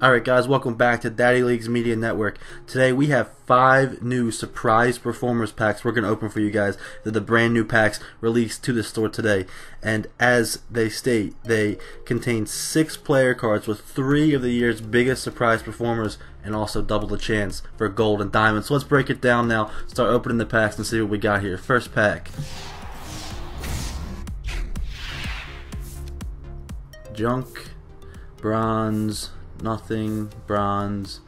Alright guys, welcome back to Daddy Leagues Media Network. Today we have five new surprise performers packs we're going to open for you guys. They're the brand new packs released to the store today. And as they state, they contain six player cards with three of the year's biggest surprise performers and also double the chance for gold and diamonds. So let's break it down now, start opening the packs and see what we got here. First pack. Junk, bronze, nothing, bronze,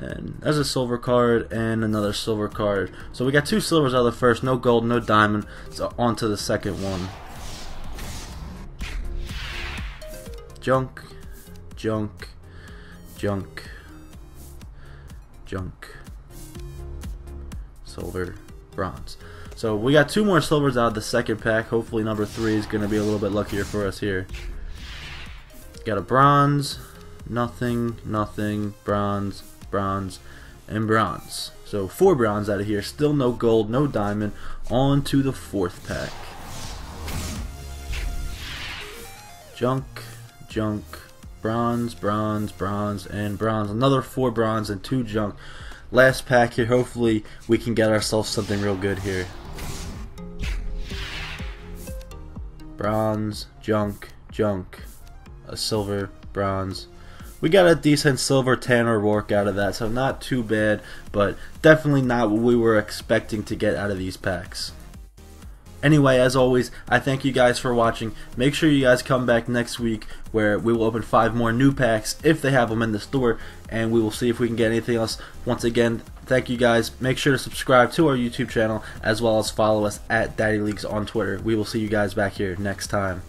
and there's a silver card and another silver card. So we got two silvers out of the first, no gold, no diamond. So on to the second one. Junk, junk, junk, junk, silver, bronze. So we got two more silvers out of the second pack. Hopefully number three is going to be a little bit luckier for us here. Got a bronze, nothing, nothing, bronze, bronze, and bronze. So four bronze out of here. Still no gold, no diamond. On to the fourth pack. Junk, junk, bronze, bronze, bronze, and bronze. Another four bronze and two junk. Last pack here. Hopefully we can get ourselves something real good here. Bronze, junk, junk, a silver, bronze, we got a decent silver Tanner Roark out of that, so not too bad, but definitely not what we were expecting to get out of these packs. Anyway, as always, I thank you guys for watching. Make sure you guys come back next week where we will open five more new packs if they have them in the store, and we will see if we can get anything else. Once again, thank you guys. Make sure to subscribe to our YouTube channel as well as follow us at Daddy Leagues on Twitter. We will see you guys back here next time.